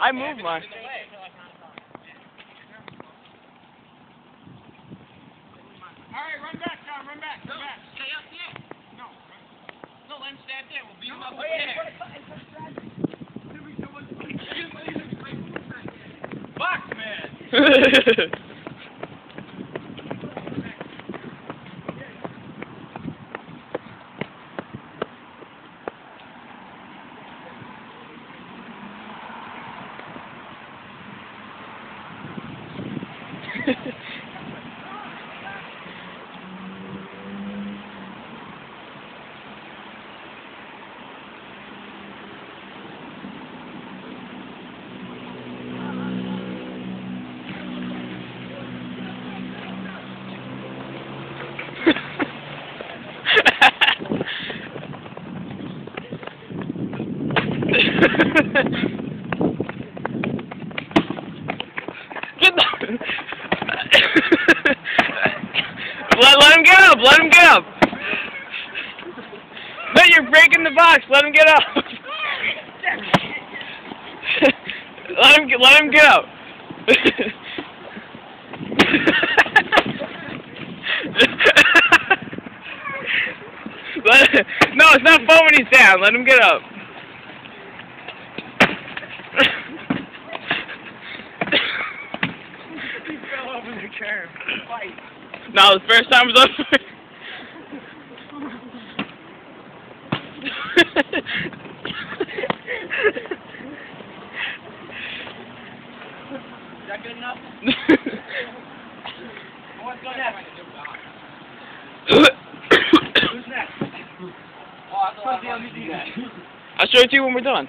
I moved mine. Alright, run back, Tom, run back, run back. Stay up there. No. No, let him stay up there. We'll beat him up Oh, yeah, there. Box man. Get the... let, let him get up, let him get up. No, you're breaking the box, let him get up. let him let him get up. let, no, it's not fun when he's down, let him get up. Fight. No, the first time was up. Is that good enough? What's going next? Who's next? Oh, I thought I wanted to do that. I'll show it to you when we're done.